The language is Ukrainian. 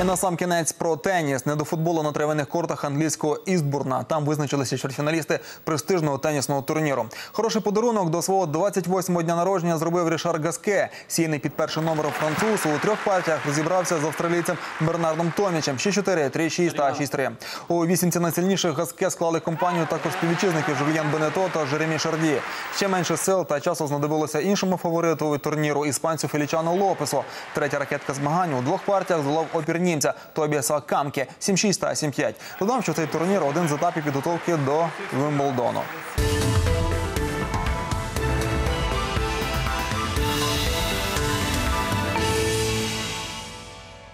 І на сам кінець про теніс. Не до футболу на травяних кортах англійського Істбурна. Там визначилися чвертьфіналісти престижного тенісного турніру. Хороший подарунок до свого 28-го дня народження зробив Рішар Гаске. Сійний під першим номером француз у трьох партіях розібрався з австралійцем Бернардом Томічем. 6-4, 3-6 та 6-3. У вісімці найсильніших Гаске склали компанію також співвітчизники Жульєн Бенето та Жеремі Шарді. Ще менше сил та часу знадобилося іншому фавориту турніру іспанцю Фелічану Лопесу. Третя ракетка змагань у двох партіях здолав опір німця Тобіаса Камке 7-6 та 7-5. Додам, що цей турнір один з етапів підготовки до Вимблдону.